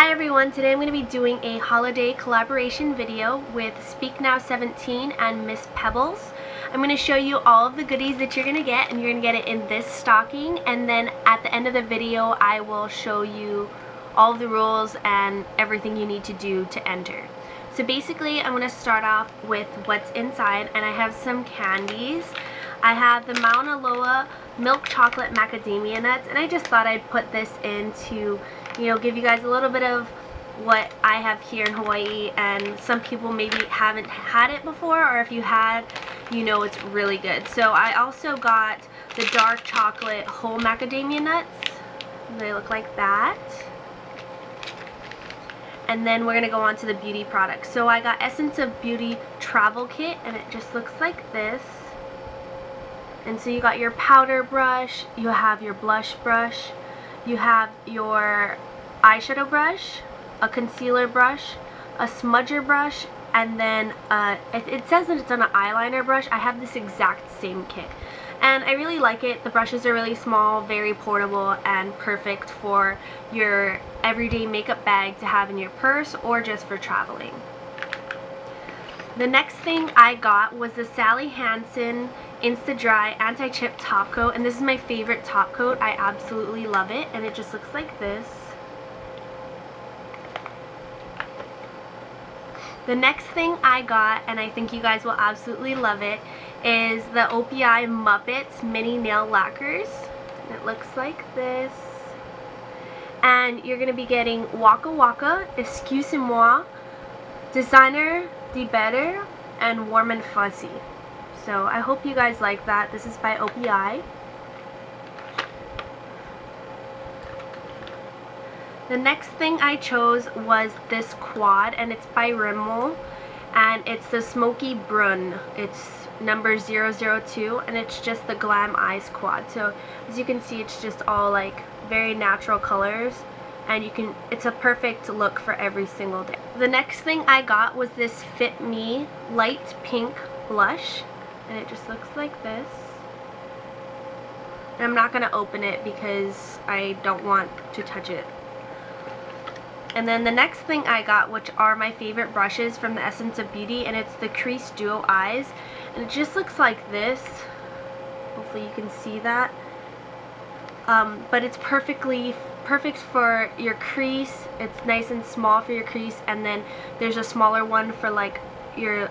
Hi everyone, today I'm going to be doing a holiday collaboration video with Speak Now 17 and Miss Pebbles. I'm going to show you all of the goodies that you're going to get and you're going to get it in this stocking and then at the end of the video I will show you all the rules and everything you need to do to enter. So basically I'm going to start off with what's inside and I have some candies. I have the Mauna Loa milk chocolate macadamia nuts and I just thought I'd put this in to you know give you guys a little bit of what I have here in Hawaii and some people maybe haven't had it before or if you had you know it's really good. So I also got the dark chocolate whole macadamia nuts. They look like that. And then we're gonna go on to the beauty products. So I got Essence of Beauty travel kit and it just looks like this and so you got your powder brush, you have your blush brush, you have your eyeshadow brush, a concealer brush, a smudger brush, and then uh, it, it says that it's on an eyeliner brush. I have this exact same kit. And I really like it. The brushes are really small, very portable, and perfect for your everyday makeup bag to have in your purse or just for traveling. The next thing I got was the Sally Hansen Insta-Dri Anti-Chip Top Coat. And this is my favorite top coat. I absolutely love it. And it just looks like this. The next thing I got, and I think you guys will absolutely love it, is the OPI Muppets Mini Nail Lacquers. It looks like this. And you're going to be getting Wocka Wocka, Excuse Moi, Designer De Better, and Warm and Fuzzy. So I hope you guys like that. This is by OPI. The next thing I chose was this quad and it's by Rimmel and it's the Smoky Brun. It's number 002 and it's just the Glam Eyes quad. So as you can see it's just all like very natural colors and you can it's a perfect look for every single day. The next thing I got was this Fit Me light pink blush and it just looks like this. And I'm not going to open it because I don't want to touch it. And then the next thing I got, which are my favorite brushes from the Essence of Beauty, and it's the Crease Duo Eyes. And it just looks like this. Hopefully you can see that. Um, but it's perfectly perfect for your crease. It's nice and small for your crease. And then there's a smaller one for like your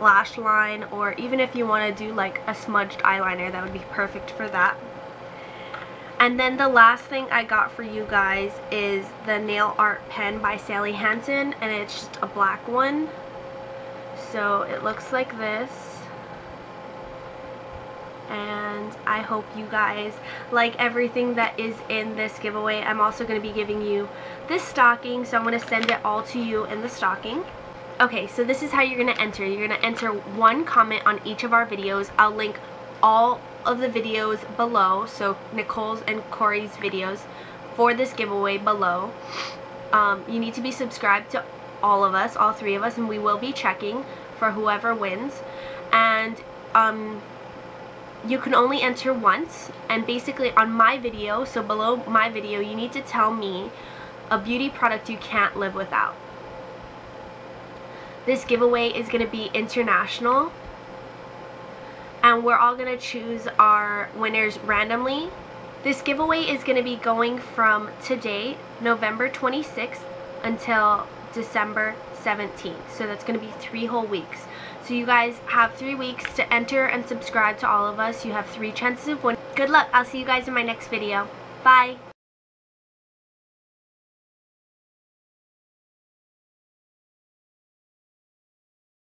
lash line or even if you want to do like a smudged eyeliner that would be perfect for that. And then the last thing I got for you guys is the nail art pen by Sally Hansen and it's just a black one. So it looks like this. And I hope you guys like everything that is in this giveaway. I'm also going to be giving you this stocking, so I'm going to send it all to you in the stocking. Okay, so this is how you're going to enter. You're going to enter one comment on each of our videos. I'll link all of the videos below, so Nicole's and Corey's videos for this giveaway below. Um, you need to be subscribed to all of us, all three of us, and we will be checking for whoever wins. And um, you can only enter once, and basically on my video, so below my video, you need to tell me a beauty product you can't live without. This giveaway is going to be international. And we're all going to choose our winners randomly. This giveaway is going to be going from today, November 26th, until December 17th. So that's going to be three whole weeks. So you guys have three weeks to enter and subscribe to all of us. You have three chances of winning. Good luck. I'll see you guys in my next video. Bye.